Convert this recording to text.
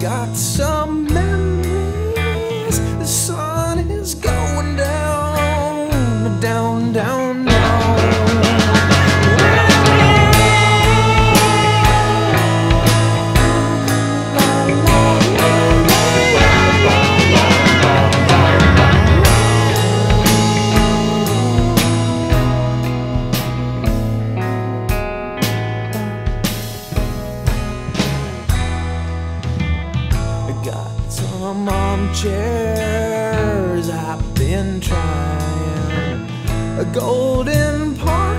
got some Some armchairs I've been trying a golden pond.